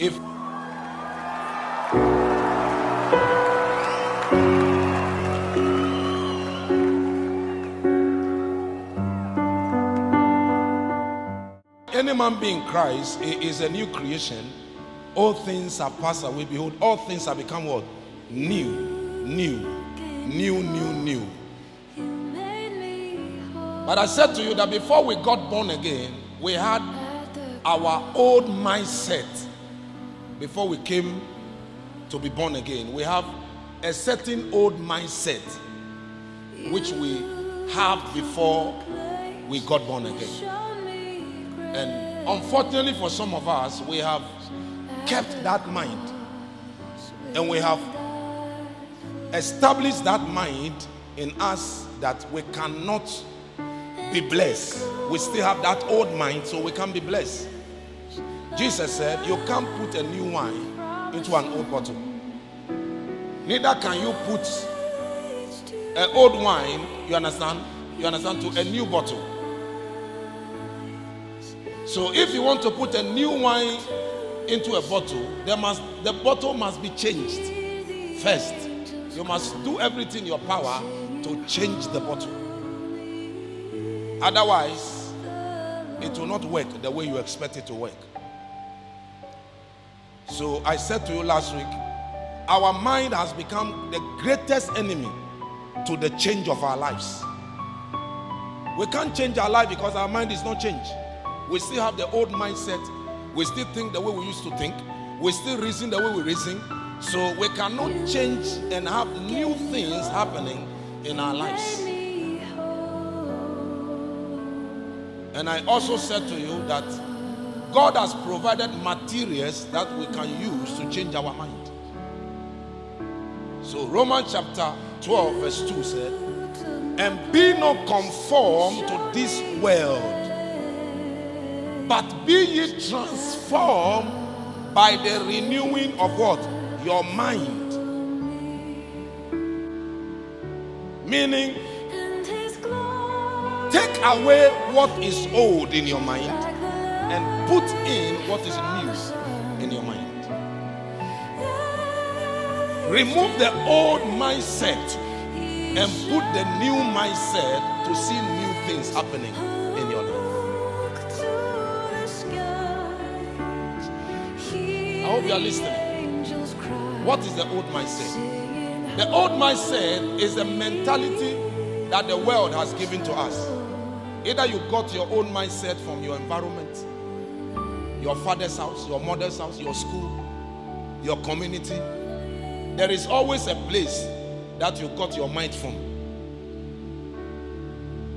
If any man being Christ is a new creation, all things are passed away. Behold, all things have become what? New, new, new, new, new. But I said to you that before we got born again, we had our old mindset before we came to be born again. We have a certain old mindset which we have before we got born again. And unfortunately for some of us, we have kept that mind and we have established that mind in us that we cannot be blessed. We still have that old mind, so we can't be blessed. Jesus said, You can't put a new wine into an old bottle. Neither can you put an old wine, you understand? You understand, to a new bottle. So if you want to put a new wine into a bottle, there must the bottle must be changed first. You must do everything in your power to change the bottle. Otherwise, it will not work the way you expect it to work. So I said to you last week, our mind has become the greatest enemy to the change of our lives. We can't change our life because our mind is not changed. We still have the old mindset. We still think the way we used to think. We still reason the way we reason. So we cannot change and have new things happening in our lives. And I also said to you that God has provided materials that we can use to change our mind. So Romans chapter 12, verse 2 said, And be not conformed to this world, but be ye transformed by the renewing of what? Your mind. Meaning, take away what is old in your mind and put in what is new in your mind. Remove the old mindset and put the new mindset to see new things happening in your life. I hope you are listening. What is the old mindset? The old mindset is the mentality that the world has given to us. Either you got your own mindset from your environment, your father's house, your mother's house, your school, your community. There is always a place that you got your mind from.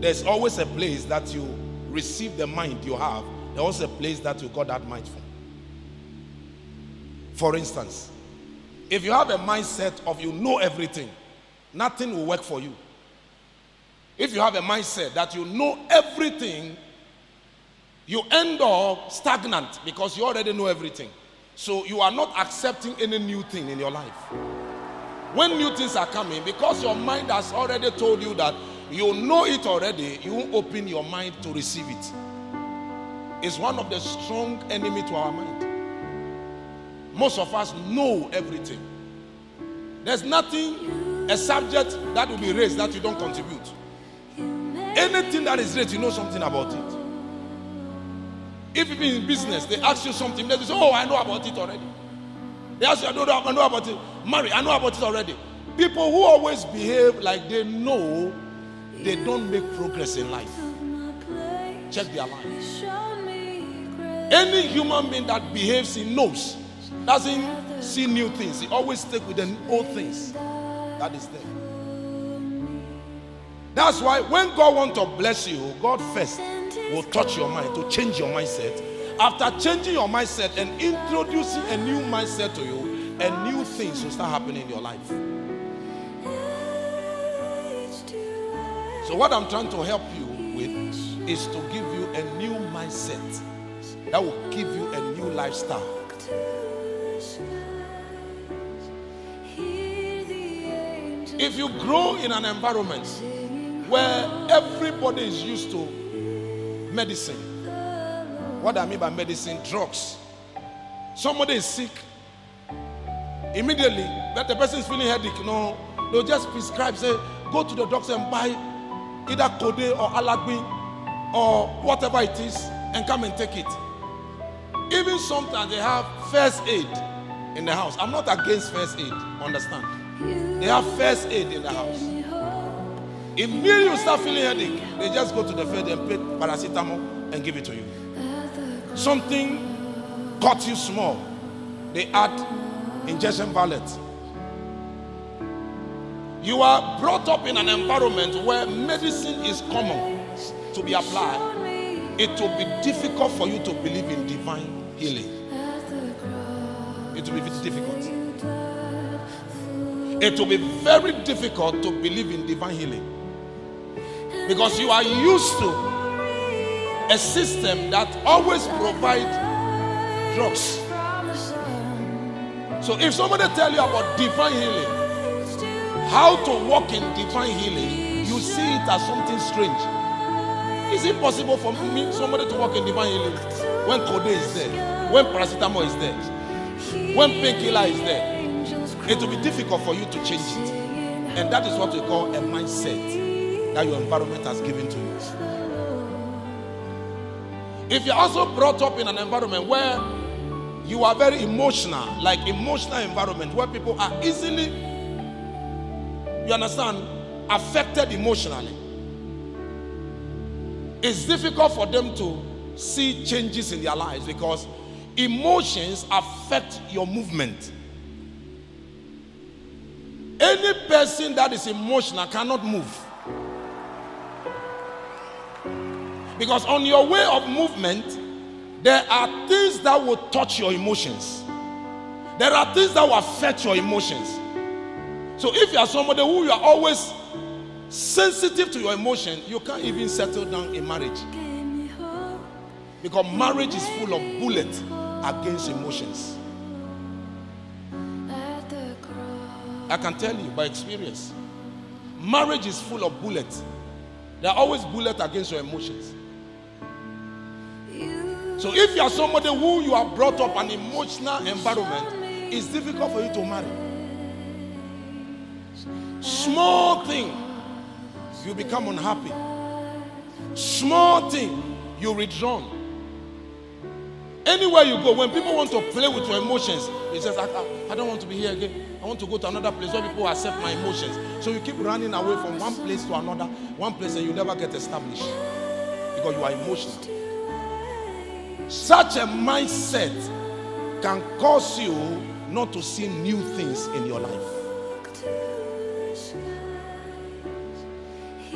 There's always a place that you receive the mind you have. There's also a place that you got that mind from. For instance, if you have a mindset of you know everything, nothing will work for you. If you have a mindset that you know everything, you end up stagnant because you already know everything. So you are not accepting any new thing in your life. When new things are coming, because your mind has already told you that you know it already, you open your mind to receive it. It's one of the strong enemy to our mind. Most of us know everything. There's nothing, a subject that will be raised that you don't contribute. Anything that is raised, you know something about it. If you're in business, they ask you something, they say, Oh, I know about it already. They ask you, I know, I know about it. Mary, I know about it already. People who always behave like they know, they don't make progress in life. Check their life. Any human being that behaves, he knows, doesn't see new things. He always stick with the old things that is there. That's why when God wants to bless you, God first will touch your mind to change your mindset. After changing your mindset and introducing a new mindset to you, and new things will start happening in your life. So, what I'm trying to help you with is to give you a new mindset that will give you a new lifestyle. If you grow in an environment where everybody is used to medicine, what I mean by medicine, drugs, Somebody is sick. Immediately, that the person is feeling headache. No, they'll just prescribe, say, go to the doctor and buy either Kode or Alagbi or whatever it is and come and take it. Even sometimes they have first aid in the house. I'm not against first aid, understand? They have first aid in the house. Immediately you start feeling headache, they just go to the Fed and pay paracetamol and give it to you. Something caught you small, they add injection valet. You are brought up in an environment where medicine is common to be applied. It will be difficult for you to believe in divine healing. It will be difficult. It will be very difficult to believe in divine healing because you are used to a system that always provides drugs. So if somebody tell you about divine healing, how to walk in divine healing, you see it as something strange. Is it possible for me, somebody to walk in divine healing when Kode is there, when paracetamol is there, when painkiller is there? It will be difficult for you to change it. And that is what we call a mindset that your environment has given to you. If you're also brought up in an environment where you are very emotional, like emotional environment where people are easily, you understand, affected emotionally. It's difficult for them to see changes in their lives because emotions affect your movement. Any person that is emotional cannot move. Because on your way of movement, there are things that will touch your emotions. There are things that will affect your emotions. So if you are somebody who you are always sensitive to your emotion, you can't even settle down in marriage. Because marriage is full of bullets against emotions. I can tell you by experience. Marriage is full of bullets. There are always bullets against your emotions. So if you are somebody who you are brought up an emotional environment, it's difficult for you to marry. Small thing, you become unhappy. Small thing, you withdrawn. Anywhere you go, when people want to play with your emotions, they say, I, I, I don't want to be here again. I want to go to another place where people accept my emotions. So you keep running away from one place to another, one place, and you never get established because you are emotional. Such a mindset can cause you not to see new things in your life.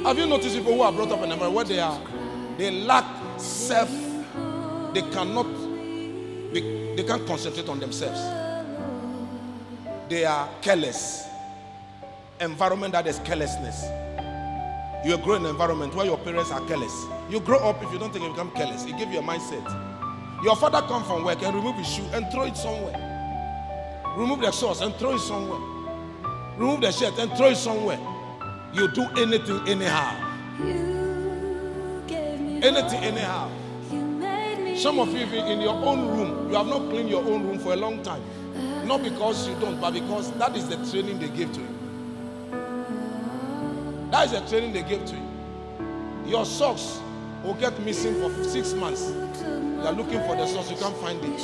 Have you noticed people who are brought up in America where they are, they lack self, they cannot, they, they can't concentrate on themselves. They are careless. Environment that is carelessness. You grow in an environment where your parents are careless. You grow up if you don't think you become careless. It gives you a mindset. Your father come from work and remove his shoe and throw it somewhere. Remove the socks and throw it somewhere. Remove the shirt and throw it somewhere. You do anything anyhow. Anything anyhow. Some of you in your own room, you have not cleaned your own room for a long time. Not because you don't, but because that is the training they gave to you. That is the training they gave to you. Your socks will get missing for six months. You are looking for the source, you can't find it.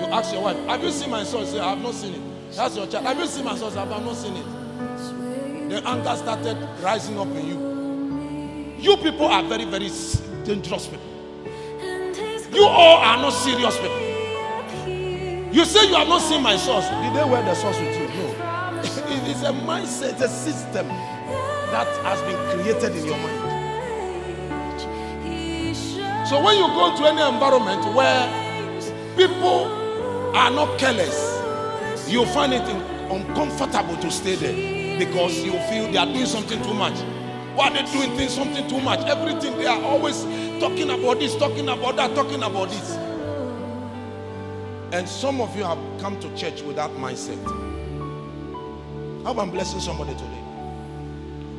You ask your wife, Have you seen my source? Say, I have not seen it. That's your child. Have you seen my source? I have not seen it. The anger started rising up in you. You people are very, very dangerous people. You all are not serious people. You say you have not seen my source. Did they wear the source with you? No. it is a mindset, a system that has been created in your mind. So when you go into any environment where people are not careless, you find it uncomfortable to stay there because you feel they are doing something too much. Why are they doing things something too much? Everything they are always talking about this, talking about that, talking about this. And some of you have come to church with that mindset. How about blessing somebody today?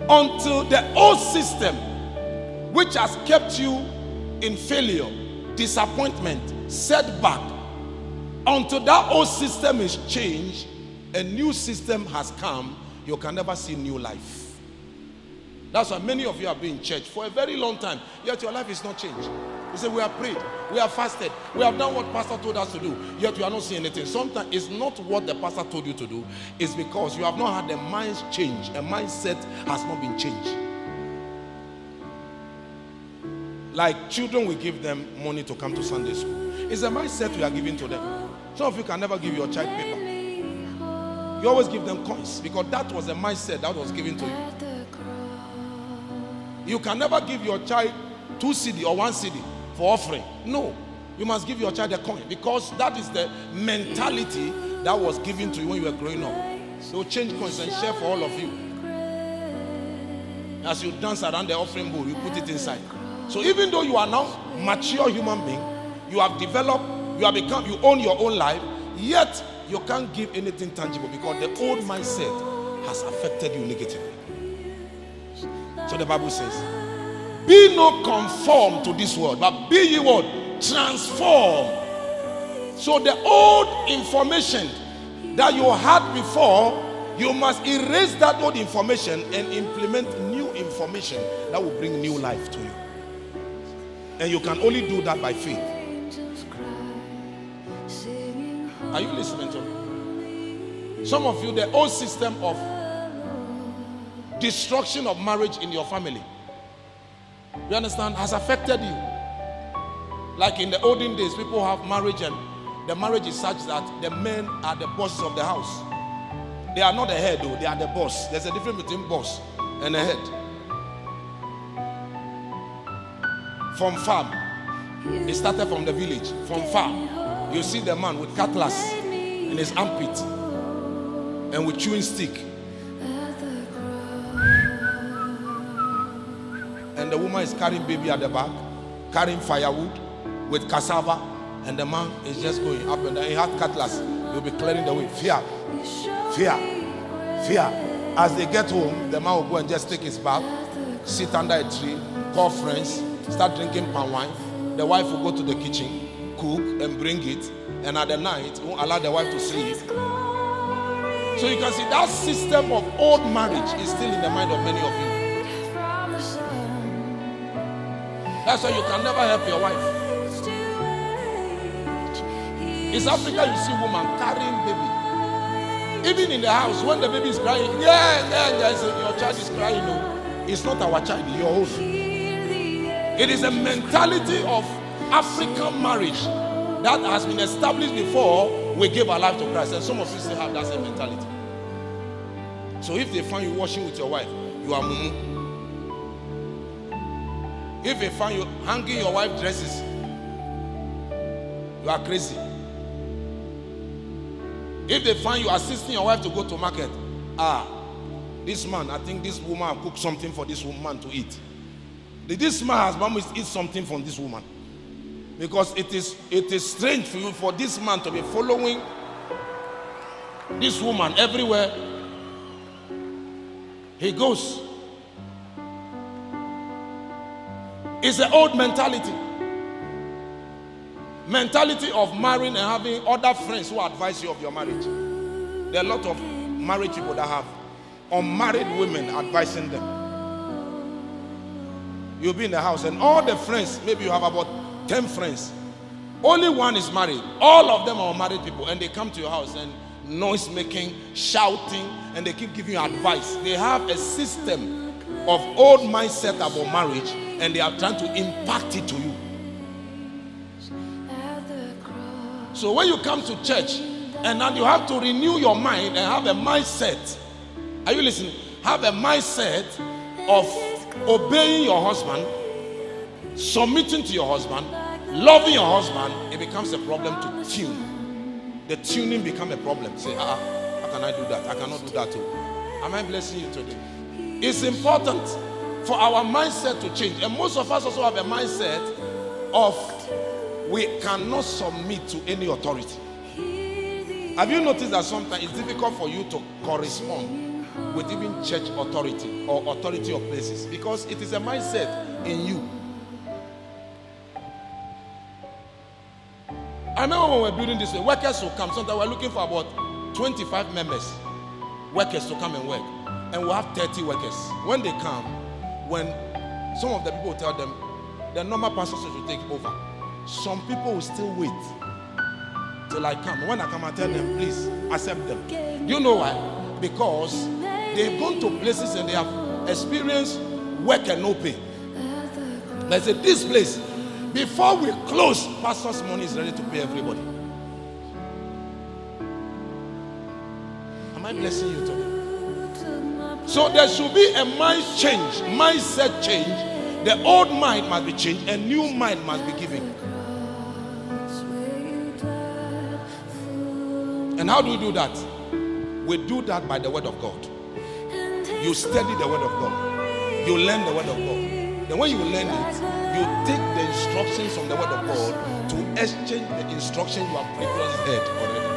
Until the old system, which has kept you in failure, disappointment, setback, Until that old system is changed, a new system has come, you can never see new life. That's why many of you have been in church for a very long time, yet your life is not changed. You say, We have prayed, we have fasted, we have done what pastor told us to do, yet you are not seeing anything. Sometimes it's not what the pastor told you to do, it's because you have not had the mind change. A mindset has not been changed. Like children, we give them money to come to Sunday school. It's a mindset we are giving to them. Some of you can never give your child paper. You always give them coins because that was a mindset that was given to you. You can never give your child two cedi or one cedi for offering. No, you must give your child a coin because that is the mentality that was given to you when you were growing up. They'll change coins and share for all of you. As you dance around the offering bowl, you put it inside. So even though you are now mature human being, you have developed, you have become, you own your own life, yet you can't give anything tangible because the old mindset has affected you negatively. So the Bible says, Be not conformed to this world, but be ye what? Transform. So the old information that you had before, you must erase that old information and implement new information that will bring new life to you. And you can only do that by faith. Are you listening to me? Some of you, the old system of destruction of marriage in your family, you understand, has affected you. Like in the olden days, people have marriage and the marriage is such that the men are the bosses of the house. They are not the head, though, they are the boss. There's a difference between boss and a head. From farm. It started from the village, from farm. You see the man with cutlass in his armpit and with chewing stick. And the woman is carrying baby at the back, carrying firewood with cassava, and the man is just going up and down. He had cutlass. He'll be clearing the way. Fear, fear, fear. As they get home, the man will go and just take his bath, sit under a tree, call friends, start drinking palm wine. The wife will go to the kitchen, cook, and bring it. And at the night, won't allow the wife to sleep. So you can see that system of old marriage is still in the mind of many of you. That's why you can never help your wife. In Africa, you see woman carrying baby. Even in the house, when the baby is crying, yeah, yeah, yeah, your child is crying. No, it's not our child, your own. It is a mentality of African marriage that has been established before we gave our life to Christ. And some of you still have that same mentality. So if they find you washing with your wife, you are mumu. If they find you hanging your wife dresses, you are crazy. If they find you assisting your wife to go to market, ah, this man, I think this woman cooked something for this woman to eat. This man has promised eat something from this woman. Because it is it is strange for you for this man to be following this woman everywhere he goes. It's an old mentality. Mentality of marrying and having other friends who advise you of your marriage. There are a lot of married people that have unmarried women advising them. You'll be in the house, and all the friends, maybe you have about 10 friends. Only one is married. All of them are married people, and they come to your house and noise making, shouting, and they keep giving you advice. They have a system of old mindset about marriage, and they are trying to impact it to you. So when you come to church, and now you have to renew your mind and have a mindset. Are you listening? Have a mindset of obeying your husband, submitting to your husband, loving your husband, it becomes a problem to tune. The tuning become a problem. Say, ah, how can I do that? I cannot do that too. Am I blessing you today? It's important for our mindset to change. And most of us also have a mindset of we cannot submit to any authority. Have you noticed that sometimes it's difficult for you to correspond with even church authority or authority of places because it is a mindset in you. I remember when we were building this, workers will come. Sometimes we're looking for about 25 members, workers to come and work. And we'll have 30 workers. When they come, when some of the people tell them, the normal pastors will take over. Some people will still wait till I come. When I come, I tell them, please accept them. Do you know why? Because they've gone to places and they have experienced work and no pay. They say, this place, before we close, pastor's money is ready to pay everybody. Am I blessing you today? So there should be a mind change, mindset change. The old mind must be changed, a new mind must be given. And how do we do that? We do that by the word of God. You study the word of God. You learn the word of God. Then when you learn it, you take the instructions from the word of God to exchange the instruction you have previously heard already.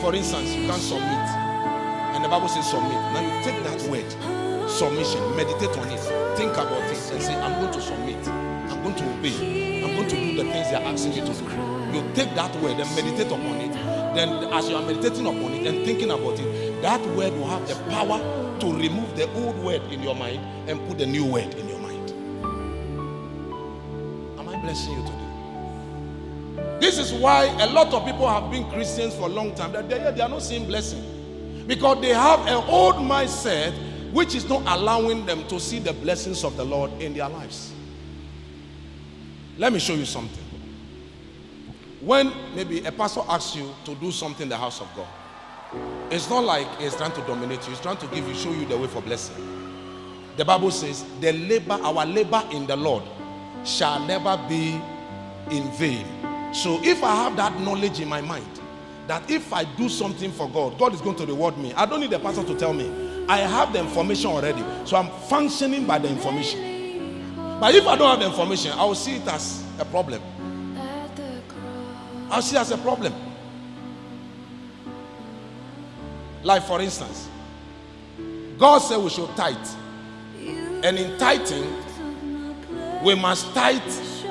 For instance, you can submit. And the Bible says submit. Now you take that word, submission, meditate on it, think about it, and say, I'm going to submit. I'm going to obey. I'm going to do the things they are asking me to do. You take that word and meditate upon it. Then, as you are meditating upon it and thinking about it, that word will have the power to remove the old word in your mind and put the new word in your mind. Am I blessing you today? This is why a lot of people have been Christians for a long time. That they, they are not seeing blessing because they have an old mindset which is not allowing them to see the blessings of the Lord in their lives. Let me show you something. When maybe a pastor asks you to do something in the house of God, it's not like he's trying to dominate you, he's trying to give you, show you the way for blessing. The Bible says, the labor, our labor in the Lord shall never be in vain. So if I have that knowledge in my mind, that if I do something for God, God is going to reward me. I don't need the pastor to tell me. I have the information already. So I'm functioning by the information. But if I don't have the information, I will see it as a problem. I'll see it as a problem. Like, for instance, God said we should tithe. And in tithing, we must tithe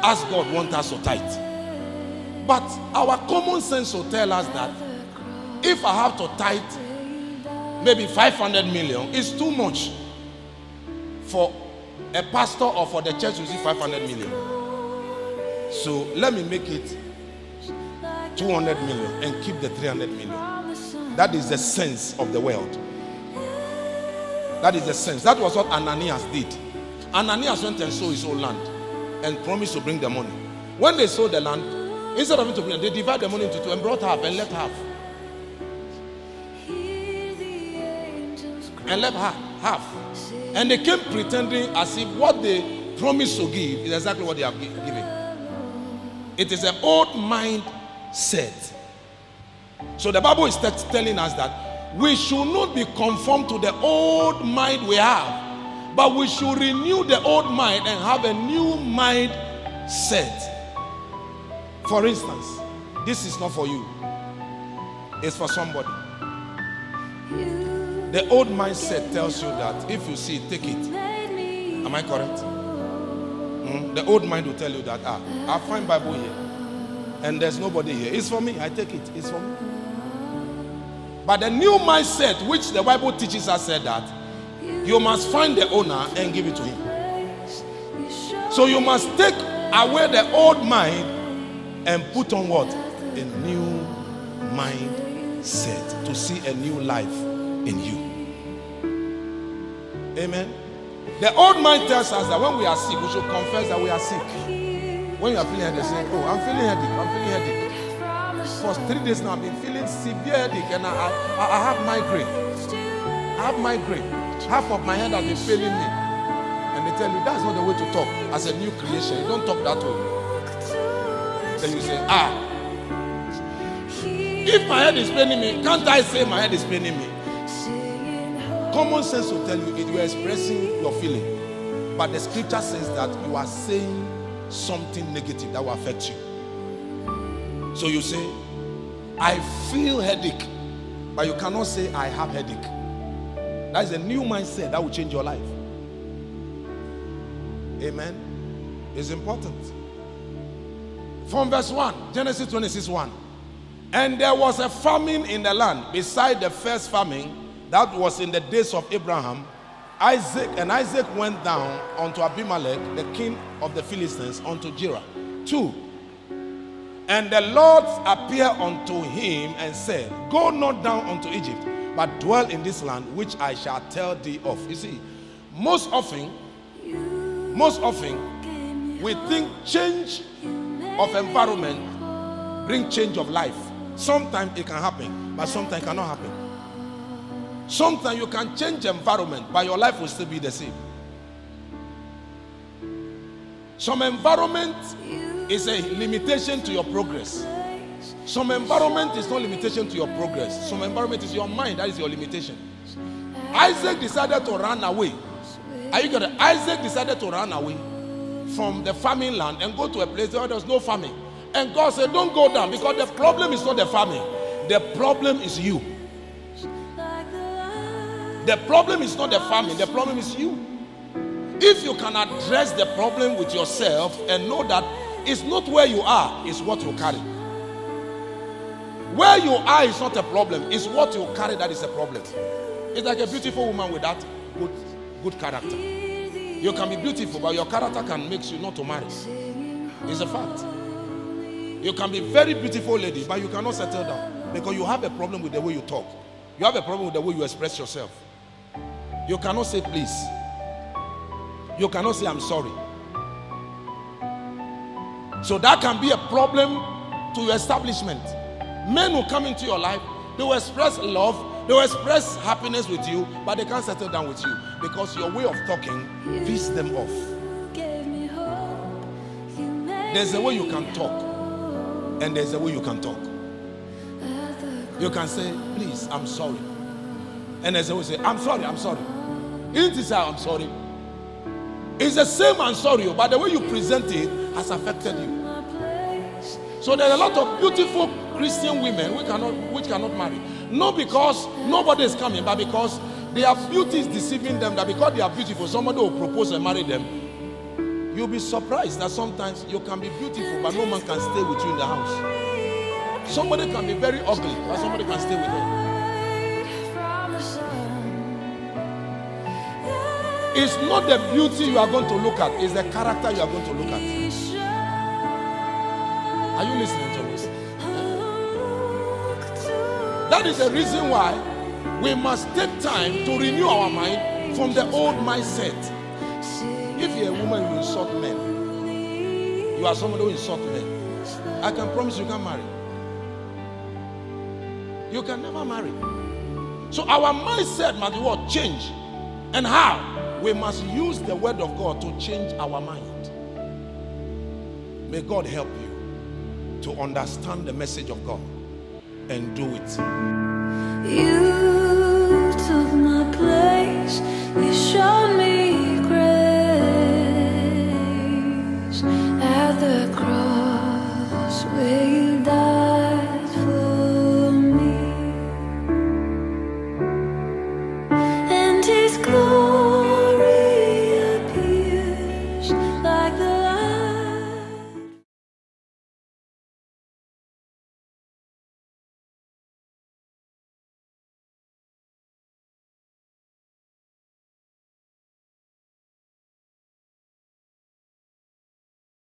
as God wants us to tithe. But our common sense will tell us that if I have to tithe maybe 500 million, it's too much for a pastor or for the church to see 500 million. So let me make it 200 million and keep the 300 million. That is the sense of the world. That is the sense. That was what Ananias did. Ananias went and sold his own land and promised to bring the money. When they sold the land, instead of him to bring, they divided the money into two and brought half and left half. And left half. half. And they came pretending as if what they promised to give is exactly what they have given. It is an old mind said. So the Bible is telling us that we should not be conformed to the old mind we have, but we should renew the old mind and have a new mind set. For instance, this is not for you, it's for somebody. The old mindset tells you that if you see it, take it. Am I correct? Mm? The old mind will tell you that, ah, I find Bible here and there's nobody here. It's for me. I take it. It's for me. But the new mindset, which the Bible teaches us, said that you must find the owner and give it to him. So you must take away the old mind and put on what? A new mindset to see a new life in you. Amen. The old mind tells us that when we are sick, we should confess that we are sick. When you are feeling headache, say, Oh, I'm feeling headache. I'm feeling headache. For three days now, I've been feeling severe headache and I, I, I have migraine. I have migraine. Half of my head has been failing me. And they tell you that's not the way to talk as a new creation. You don't talk that way. Then you say, Ah, if my head is paining me, can't I say my head is paining me? Common sense will tell you you are expressing your feeling. But the scripture says that you are saying something negative that will affect you. So you say, I feel headache, but you cannot say, I have headache. That is a new mindset that will change your life. Amen. It's important. From verse 1, Genesis 26 1. And there was a famine in the land beside the first famine that was in the days of Abraham. Isaac and Isaac went down unto Abimelech, the king of the Philistines, unto Gerar. 2. And the Lord appeared unto him and said, Go not down unto Egypt, but dwell in this land which I shall tell thee of. You see, most often, most often, we think change of environment bring change of life. Sometimes it can happen, but sometimes it cannot happen. Sometimes you can change environment, but your life will still be the same. Some environment is a limitation to your progress. Some environment is not limitation to your progress. Some environment is your mind, that is your limitation. Isaac decided to run away. Are you getting Isaac decided to run away from the farming land and go to a place where there's no farming. And God said, Don't go down because the problem is not the farming, the problem is you. The problem is not the family, the problem is you. If you can address the problem with yourself and know that it's not where you are, it's what you carry. Where you are is not a problem, it's what you carry that is a problem. It's like a beautiful woman with that good, good character. You can be beautiful, but your character can make you not to marry. It's a fact. You can be very beautiful lady, but you cannot settle down because you have a problem with the way you talk. You have a problem with the way you express yourself. You cannot say please. You cannot say I'm sorry. So that can be a problem to your establishment. Men will come into your life, they will express love, they will express happiness with you, but they can't settle down with you because your way of talking pisses them off. There's a way you can talk, and there's a way you can talk. You can say, Please, I'm sorry. And there's a way say, I'm sorry, I'm sorry. It is uh, I'm sorry. It's the same I'm sorry, oh, but the way you present it has affected you. So there are a lot of beautiful Christian women which cannot, which cannot marry. Not because nobody is coming, but because their beauty is deceiving them. That because they are beautiful, somebody will propose and marry them. You'll be surprised that sometimes you can be beautiful, but no man can stay with you in the house. Somebody can be very ugly, but somebody can stay with them. It's not the beauty you are going to look at, it's the character you are going to look at. Are you listening to me? That is the reason why we must take time to renew our mind from the old mindset. If you're a woman, you insult men. You are somebody who insult men. I can promise you can't marry. You can never marry. So our mindset must what? Change. And how? We must use the word of God to change our mind. May God help you to understand the message of God and do it. You took my place. You showed me